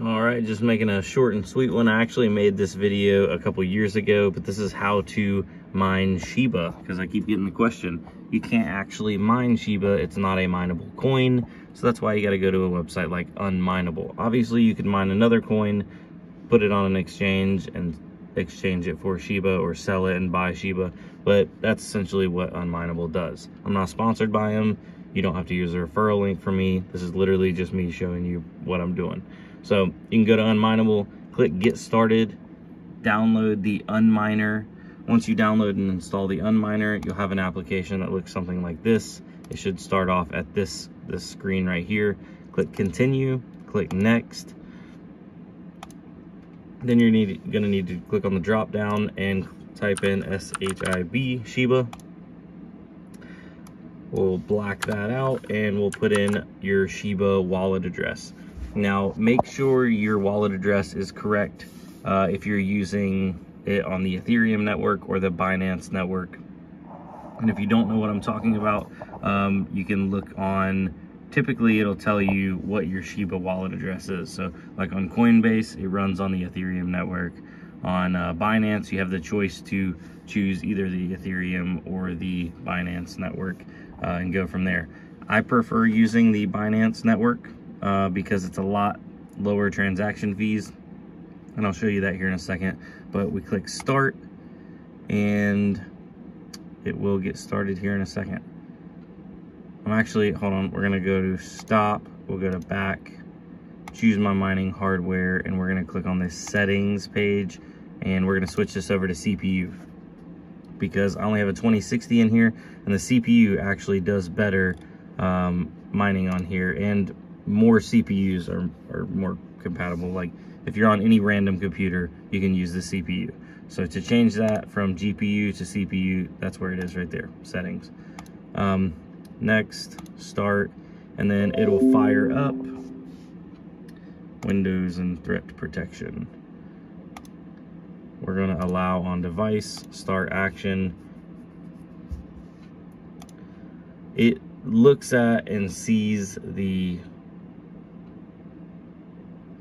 All right, just making a short and sweet one. I actually made this video a couple years ago, but this is how to mine Shiba, because I keep getting the question. You can't actually mine Shiba, it's not a mineable coin, so that's why you gotta go to a website like Unmineable. Obviously, you can mine another coin, put it on an exchange, and exchange it for Shiba, or sell it and buy Shiba, but that's essentially what Unmineable does. I'm not sponsored by them, you don't have to use a referral link for me. This is literally just me showing you what I'm doing. So you can go to Unmineable, click Get Started, download the Unminer. Once you download and install the Unminer, you'll have an application that looks something like this. It should start off at this, this screen right here. Click Continue, click Next. Then you're need, gonna need to click on the drop down and type in SHIB, Shiba. We'll black that out and we'll put in your Shiba wallet address. Now, make sure your wallet address is correct uh, if you're using it on the Ethereum network or the Binance network. And if you don't know what I'm talking about, um, you can look on, typically it'll tell you what your Shiba wallet address is. So like on Coinbase, it runs on the Ethereum network. On uh, Binance, you have the choice to choose either the Ethereum or the Binance network uh, and go from there. I prefer using the Binance network uh, because it's a lot lower transaction fees. And I'll show you that here in a second. But we click start and it will get started here in a second. I'm actually, hold on, we're gonna go to stop. We'll go to back, choose my mining hardware, and we're gonna click on this settings page and we're gonna switch this over to CPU because I only have a 2060 in here and the CPU actually does better um, mining on here and more CPUs are, are more compatible. Like if you're on any random computer, you can use the CPU. So to change that from GPU to CPU, that's where it is right there, settings. Um, next, start, and then it'll fire up Windows and threat protection. We're gonna allow on device, start action. It looks at and sees the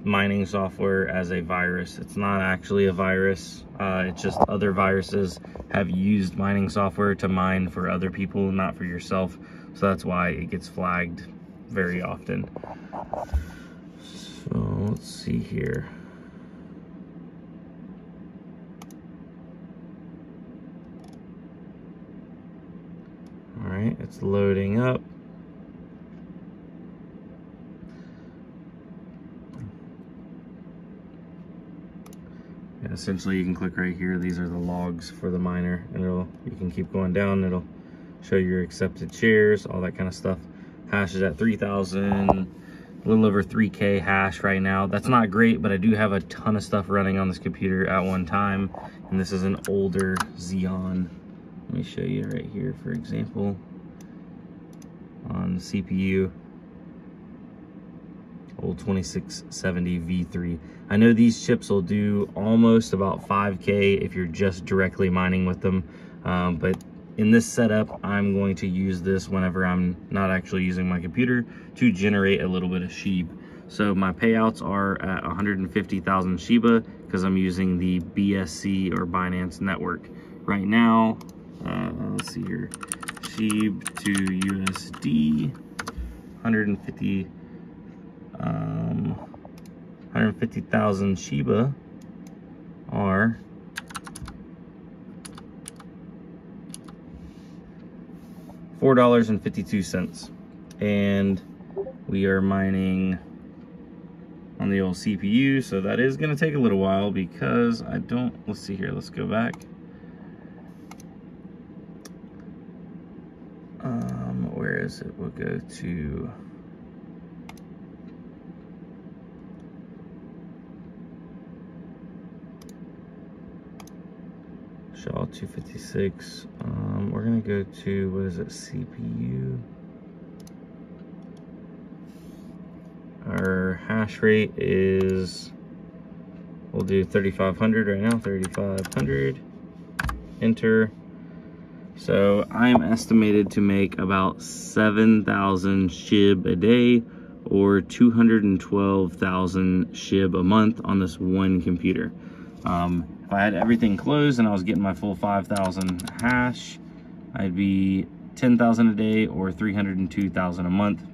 mining software as a virus. It's not actually a virus. Uh, it's just other viruses have used mining software to mine for other people, not for yourself. So that's why it gets flagged very often. So let's see here. All right, it's loading up. Essentially you can click right here. These are the logs for the miner and it'll you can keep going down. It'll show your accepted shares all that kind of stuff. Hash is at 3000 a little over 3k hash right now. That's not great but i do have a ton of stuff running on this computer at one time and this is an older xeon. Let me show you right here for example on the cpu old 2670 V3. I know these chips will do almost about 5K if you're just directly mining with them, um, but in this setup, I'm going to use this whenever I'm not actually using my computer to generate a little bit of SHIB. So my payouts are at 150,000 Shiba because I'm using the BSC or Binance network. Right now, uh, let's see here, SHIB to USD, 150 um, 150,000 Shiba are $4.52. And we are mining on the old CPU, so that is going to take a little while because I don't, let's see here, let's go back. Um, where is it? We'll go to SHA 256. Um, we're gonna go to, what is it, CPU? Our hash rate is, we'll do 3,500 right now, 3,500. Enter. So I'm estimated to make about 7,000 SHIB a day or 212,000 SHIB a month on this one computer. Um, if I had everything closed and I was getting my full 5,000 hash, I'd be 10,000 a day or 302,000 a month.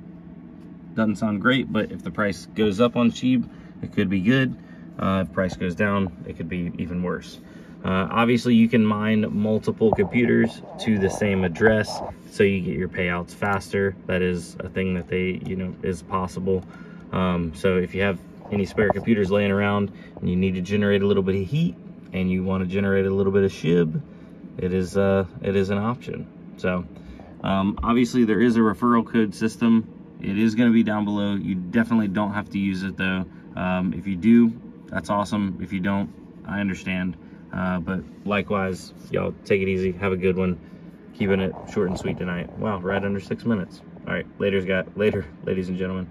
Doesn't sound great, but if the price goes up on SHIB, it could be good. Uh, if price goes down, it could be even worse. Uh, obviously, you can mine multiple computers to the same address, so you get your payouts faster. That is a thing that they, you know, is possible. Um, so if you have any spare computers laying around and you need to generate a little bit of heat and you want to generate a little bit of SHIB, it is uh, it is an option. So um, obviously there is a referral code system. It is going to be down below. You definitely don't have to use it though. Um, if you do, that's awesome. If you don't, I understand. Uh, but likewise, y'all take it easy. Have a good one. Keeping it short and sweet tonight. Wow, right under six minutes. All right, later's got later, ladies and gentlemen.